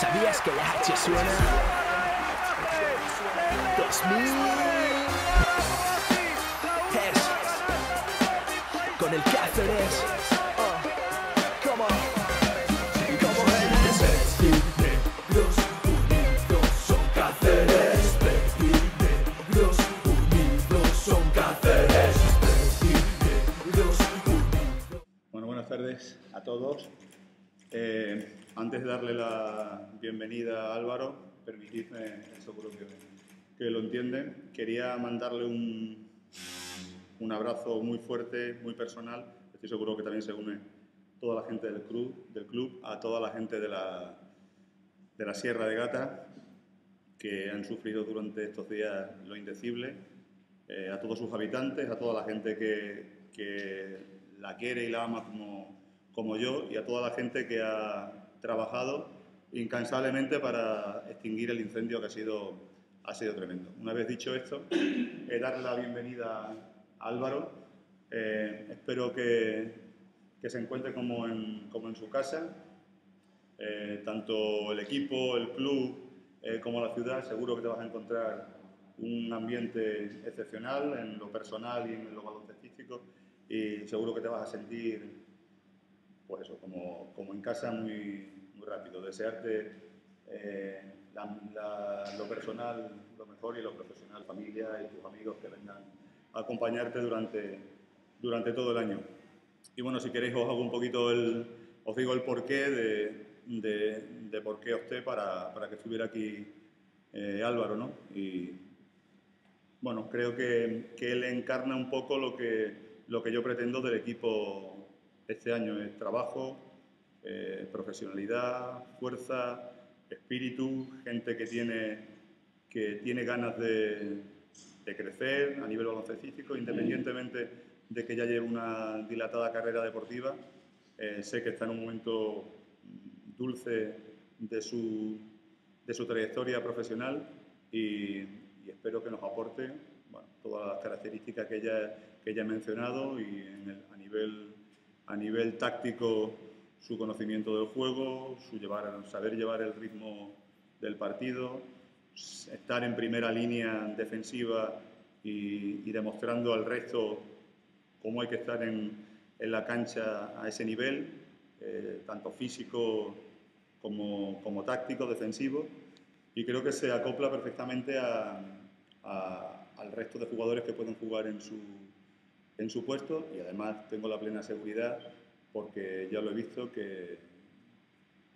¿Sabías que la H suena? 2000 Hertz Con el Cáceres Oh, come on Como Hertz Negros unidos son Cáceres Negros unidos son Cáceres Negros unidos Bueno, buenas tardes a todos. Eh, antes de darle la bienvenida a Álvaro, permitidme, seguro que, que lo entienden, quería mandarle un, un abrazo muy fuerte, muy personal. Estoy seguro que también se une toda la gente del club, del club a toda la gente de la, de la Sierra de Gata, que han sufrido durante estos días lo indecible, eh, a todos sus habitantes, a toda la gente que, que la quiere y la ama como, como yo y a toda la gente que ha trabajado incansablemente para extinguir el incendio que ha sido, ha sido tremendo. Una vez dicho esto, eh, darle la bienvenida a Álvaro. Eh, espero que, que se encuentre como en, como en su casa. Eh, tanto el equipo, el club, eh, como la ciudad, seguro que te vas a encontrar un ambiente excepcional en lo personal y en lo baloncestístico y seguro que te vas a sentir pues eso, como, como en casa muy, muy rápido. Desearte eh, la- la- lo personal, lo mejor y lo profesional, familia y tus amigos que vengan a acompañarte durante, durante todo el año. Y bueno, si queréis os hago un poquito el, os digo el porqué de, de, de por qué opté para, para que estuviera aquí eh, Álvaro, ¿no? Y bueno, creo que, que él encarna un poco lo que, lo que yo pretendo del equipo este año, es trabajo, eh, profesionalidad, fuerza, espíritu, gente que tiene, que tiene ganas de, de crecer a nivel baloncestístico, independientemente de que ya lleve una dilatada carrera deportiva. Eh, sé que está en un momento dulce de su, de su trayectoria profesional y, y espero que nos aporte bueno, todas las características que ya, que ya he mencionado y en el- a, nivel, a nivel táctico su conocimiento del juego, su llevar, saber llevar el ritmo del partido, estar en primera línea defensiva y, y demostrando al resto cómo hay que estar en, en la cancha a ese nivel, eh, tanto físico como, como táctico, defensivo, y creo que se acopla perfectamente a- a- al resto de jugadores que pueden jugar en su, en su puesto y además tengo la plena seguridad porque ya lo he visto que,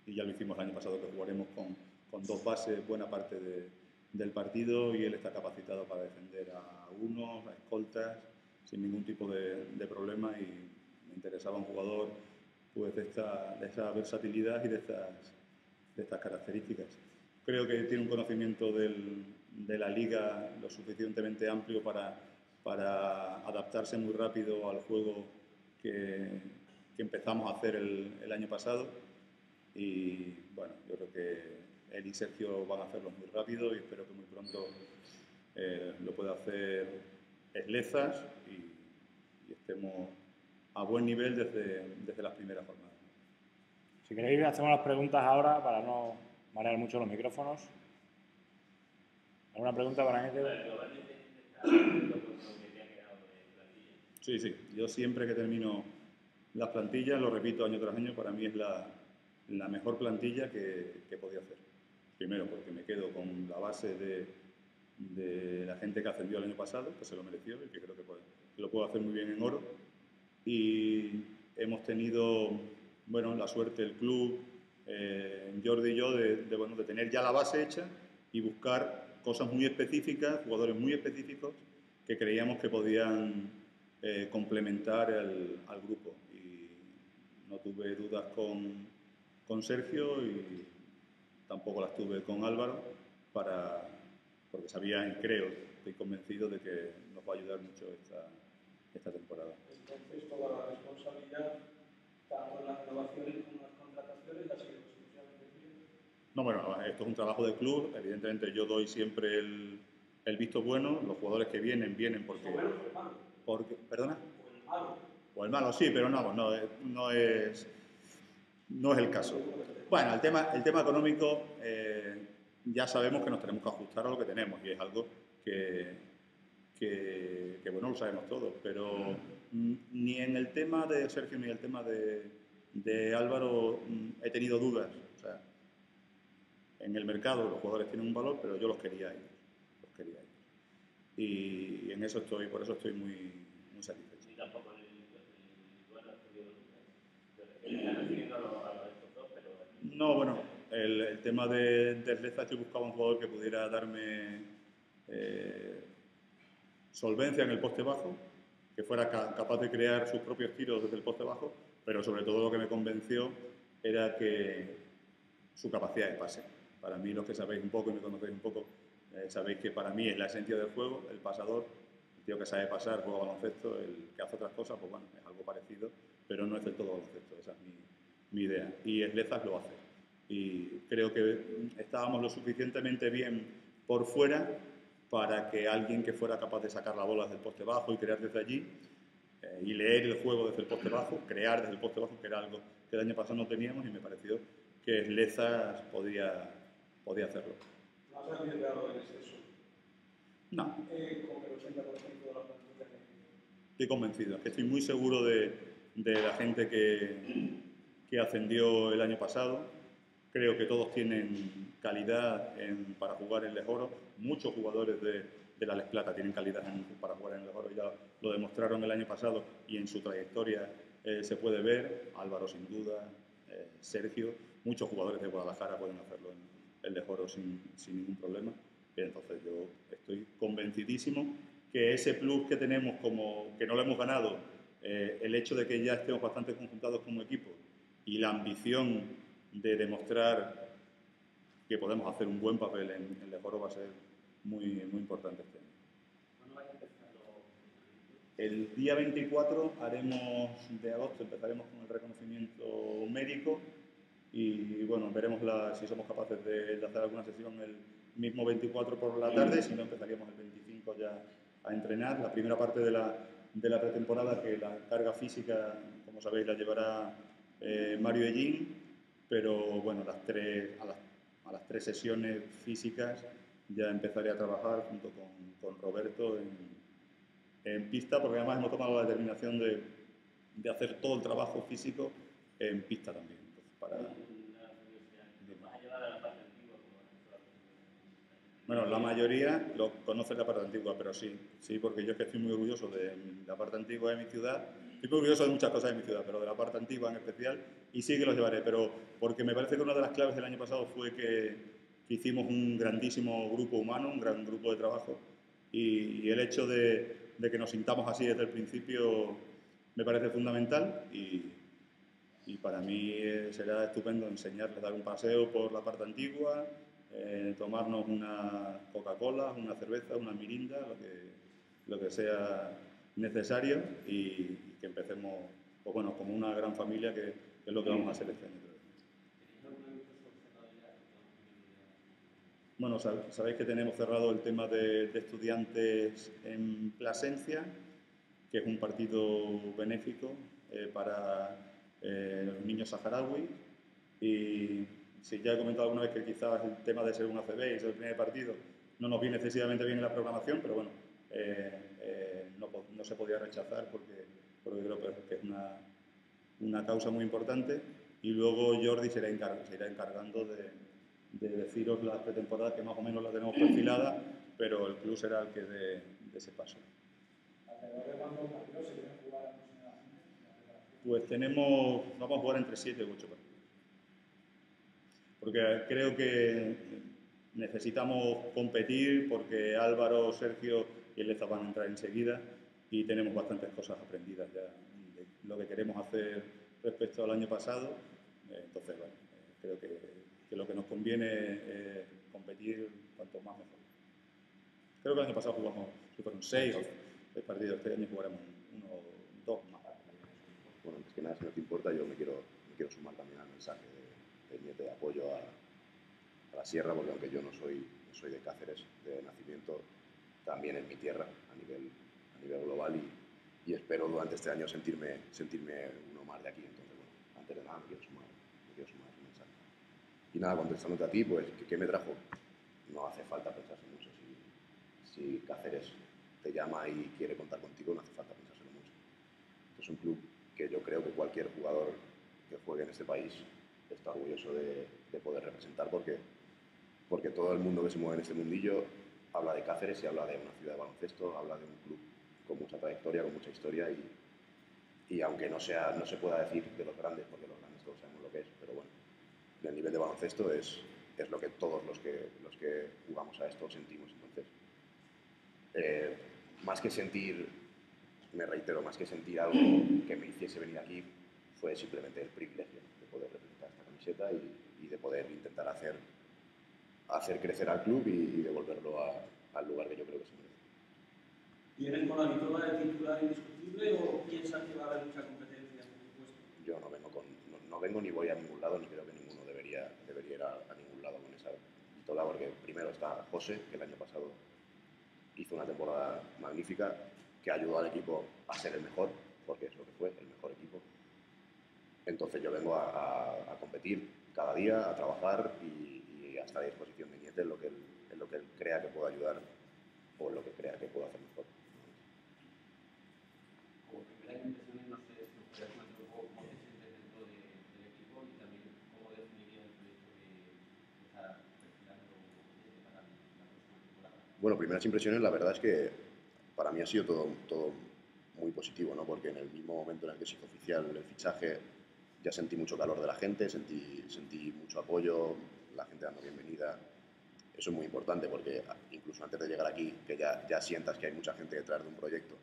y ya lo hicimos el año pasado, que jugaremos con, con dos bases buena parte de- del partido y él está capacitado para defender a unos, a escoltas, sin ningún tipo de, de problema y me interesaba un jugador pues, de, esta, de esa versatilidad y de estas, de estas características. Creo que tiene un conocimiento del- de la liga lo suficientemente amplio para, para adaptarse muy rápido al juego que, que empezamos a hacer el, el año pasado. Y bueno, yo creo que él y Sergio van a hacerlo muy rápido y espero que muy pronto eh, lo pueda hacer Eslezas y, y estemos a buen nivel desde, desde las primeras jornadas. Si queréis, hacemos las preguntas ahora para no marear mucho los micrófonos. ¿Alguna pregunta para Ángel? Sí, sí. Yo siempre que termino las plantillas, lo repito año tras año, para mí es la, la mejor plantilla que, que podía hacer. Primero, porque me quedo con la base de, de la gente que ascendió el año pasado, que se lo mereció y que creo que, puede- que lo puedo hacer muy bien en oro. Y hemos tenido, bueno, la suerte, el club, eh, Jordi y yo, de, de, bueno, de tener ya la base hecha y buscar cosas muy específicas, jugadores muy específicos que creíamos que podían eh, complementar al, al grupo. Y no tuve dudas con, con Sergio y tampoco las tuve con Álvaro, para, porque sabía creo, estoy convencido de que nos va a ayudar mucho esta, esta temporada. Entonces, toda la responsabilidad, tanto en las renovaciones como en las contrataciones, ha sido exclusivamente. No, bueno, esto es un trabajo de club, evidentemente yo doy siempre el, el visto bueno, los jugadores que vienen, vienen porque... O menos el malo, porque ¿Perdona? o el malo. Sí, pero no, no, es- no es, no es el caso. Bueno, el tema, el tema económico eh, ya sabemos que nos tenemos que ajustar a lo que tenemos y es algo que, que, bueno, lo sabemos todos, pero mm, ni en el tema de Sergio ni en el tema de, de Álvaro mm, he tenido dudas. O sea, en el mercado los jugadores tienen un valor, pero yo los quería a ellos. Los quería a ellos. Y, y en eso estoy, por eso estoy muy, muy satisfecho. Y tampoco No, bueno, el, el tema de, de Sleza, yo buscaba un jugador que pudiera darme eh, solvencia en el poste bajo, que fuera ca- capaz de crear sus propios tiros desde el poste bajo, pero sobre todo lo que me convenció era que su capacidad de pase. Para mí, los que sabéis un poco y me conocéis un poco, eh, sabéis que para mí es la esencia del juego, el pasador, el tío que sabe pasar, juega baloncesto, el que hace otras cosas, pues bueno, es algo parecido, pero no es del todo baloncesto, esa es mi, idea. Y Slezas lo hace. Y creo que estábamos lo suficientemente bien por fuera para que alguien que fuera capaz de sacar la bola desde el poste bajo y crear desde allí eh, y leer el juego desde el poste bajo, crear desde el poste bajo, que era algo que el año pasado no teníamos y me pareció que Slezas podía, podía hacerlo. No has arriesgado en exceso. No, Eh, con el 80% de la plantilla que estoy convencido, que estoy muy seguro de, de la gente que, que ascendió el año pasado. Creo que todos tienen calidad en- para jugar en Les Oro. Muchos jugadores de, de la Les Plata tienen calidad en- para jugar en Les Oro. Ya lo demostraron el año pasado y en su trayectoria eh, se puede ver. Álvaro, sin duda, eh, Sergio. Muchos jugadores de Guadalajara pueden hacerlo en, en Les Oro sin, sin ningún problema. Y entonces yo estoy convencidísimo que ese plus que tenemos como que no lo hemos ganado, eh, el hecho de que ya estemos bastante conjuntados como equipo y la ambición de demostrar que podemos hacer un buen papel en, en Lejoro va a ser muy, muy importante este año. ¿cuándo vais a empezar los El día 24 haremos de agosto, empezaremos con el reconocimiento médico y bueno, veremos la- si somos capaces de, de hacer alguna sesión el mismo 24 por la tarde, si no empezaríamos el 25 ya a entrenar. La primera parte de la, de la pretemporada, que la carga física, como sabéis, la llevará eh, Mario Ellín, pero bueno, las tres, a, las, a las tres sesiones físicas ya empezaré a trabajar junto con, con Roberto en, en pista, porque además hemos tomado la determinación de, de hacer todo el trabajo físico en pista también. Para, una curiosidad? ¿Vas a llevar a la parte antigua como has hecho bueno, la mayoría lo conoce la parte antigua, pero sí, sí, porque yo es que estoy muy orgulloso de la parte antigua de mi ciudad. Estoy muy orgulloso de muchas cosas de mi ciudad, pero de la parte antigua en especial, y sí que los llevaré, pero porque me parece que una de las claves del año pasado fue que, hicimos un grandísimo grupo humano, un gran grupo de trabajo, y, y el hecho de, de que nos sintamos así desde el principio me parece fundamental y, y para mí eh, será estupendo enseñarles, dar un paseo por la parte antigua, eh, tomarnos una Coca-Cola, una cerveza, una mirinda, lo que, lo que sea necesario y, y que empecemos pues bueno, como una gran familia que, que es lo que vamos a hacer este año. Bueno, sab- sabéis que tenemos cerrado el tema de, de estudiantes en Plasencia, que es un partido benéfico eh, para eh, los niños saharauis. Y sí, ya he comentado alguna vez que quizás el tema de ser un ACB y ser el primer partido no nos viene excesivamente bien en la programación, pero bueno, eh, eh, no, se podía rechazar porque, porque creo que, es una, una causa muy importante. Y luego Jordi se irá, encar- se irá encargando de, de deciros la pretemporada que más o menos la tenemos perfilada, pero el club será el que dé ese paso. Pues tenemos, vamos a jugar entre 7 y 8 partidos. Porque creo que necesitamos competir porque Álvaro, Sergio y Leza van a entrar enseguida y tenemos bastantes cosas aprendidas ya de lo que queremos hacer respecto al año pasado. Entonces, bueno, creo que, que lo que nos conviene es competir cuanto más mejor. Creo que el año pasado jugamos, fueron 6 o 6 partidos, este año jugaremos uno, dos más. Bueno, antes que nada, si no te importa, yo me quiero, me quiero sumar también al mensaje de, de, apoyo a, a la sierra, porque aunque yo no soy, soy de Cáceres de nacimiento, también es mi tierra a nivel, a nivel global y, y espero durante este año sentirme, sentirme uno más de aquí. Entonces, bueno, antes de nada me quiero sumar, me quiero sumar mensaje. y nada, contestándote a ti, pues, ¿qué, qué me trajo? No hace falta pensarse mucho. Si, si Cáceres te llama y quiere contar contigo, no hace falta pensárselo mucho. Es un club que yo creo que cualquier jugador que juegue en este país está orgulloso de, de poder representar porque, porque todo el mundo que se mueve en este mundillo habla de Cáceres y habla de una ciudad de baloncesto, habla de un club con mucha trayectoria, con mucha historia y, y aunque no, sea, no se pueda decir de los grandes, porque los grandes todos sabemos lo que es, pero bueno, el nivel de baloncesto es, es lo que todos los que, los que jugamos a esto sentimos. Entonces, eh, más que sentir, me reitero, más que sentir algo que me hiciese venir aquí, fue simplemente el privilegio de poder representar camiseta y, y de poder intentar hacer, hacer crecer al club y, y devolverlo a- al lugar que yo creo que se merece. ¿Vienen con la diploma de titular indiscutible o piensan que va a haber mucha competencia puesto? Yo no vengo, con, no, no vengo ni voy a ningún lado, ni creo que ninguno debería, debería ir a, a ningún lado con esa vitola, porque primero está José, que el año pasado hizo una temporada magnífica, que ayudó al equipo a ser el mejor, porque es lo que fue, el mejor equipo. Entonces yo vengo a, a- a competir cada día, a trabajar y, y a estar a disposición de Niete en lo, que él, en lo que él crea que puedo ayudar o en lo que crea que puedo hacer mejor. Como primeras impresiones, no sé si podrías comentar un poco cómo te sientes dentro de- del equipo y también cómo definirías el proyecto que está perfilando para la próxima temporada. Bueno, primeras impresiones, la verdad es que para mí ha sido todo, todo muy positivo, ¿no? porque en el mismo momento en el que se hizo oficial el fichaje ya sentí mucho calor de la gente, sentí, sentí mucho apoyo, la gente dando bienvenida. Eso es muy importante porque incluso antes de llegar aquí, que ya, ya sientas que hay mucha gente detrás de un proyecto,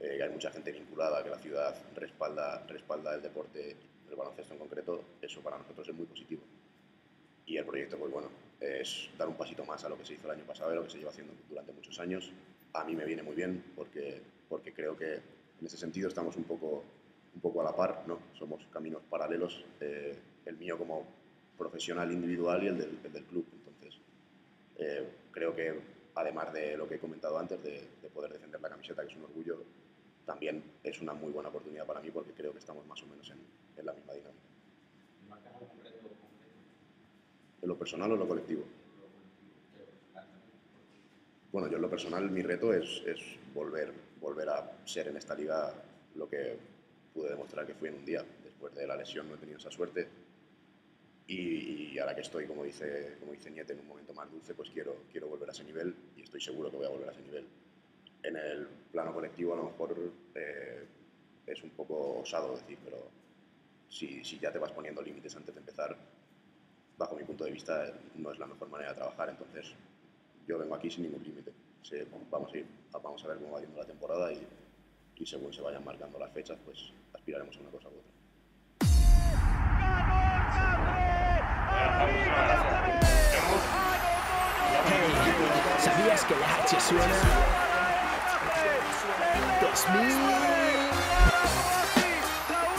eh, que hay mucha gente vinculada, que la ciudad respalda, respalda el deporte, el baloncesto en concreto, eso para nosotros es muy positivo. Y el proyecto, pues bueno, es dar un pasito más a lo que se hizo el año pasado y lo que se lleva haciendo durante muchos años. A mí me viene muy bien porque, porque creo que en ese sentido estamos un poco, un poco a la par, ¿no? Somos caminos paralelos, eh, el mío como profesional individual y el del, el del club. Entonces, eh, creo que además de lo que he comentado antes, de, de poder defender la camiseta, que es un orgullo, también es una muy buena oportunidad para mí porque creo que estamos más o menos en, en la misma dinámica. ¿En lo personal o en lo colectivo? Bueno, yo en lo personal mi reto es, es volver, volver a ser en esta liga lo que pude demostrar que fui en un día. Después de la lesión no he tenido esa suerte y, y ahora que estoy, como dice, como dice Niete, en un momento más dulce, pues quiero, quiero volver a ese nivel y estoy seguro que voy a volver a ese nivel. En el plano colectivo a lo mejor eh, es un poco osado decir, pero si, si ya te vas poniendo límites antes de empezar, bajo mi punto de vista no es la mejor manera de trabajar, entonces yo vengo aquí sin ningún límite. Sí, vamos, a ir, vamos a ver cómo va yendo la temporada y, y según se vayan marcando las fechas, pues aspiraremos a una cosa u otra. ¿sabías que la H suena? 2000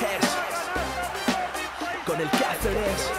Hertz. Con el Cáceres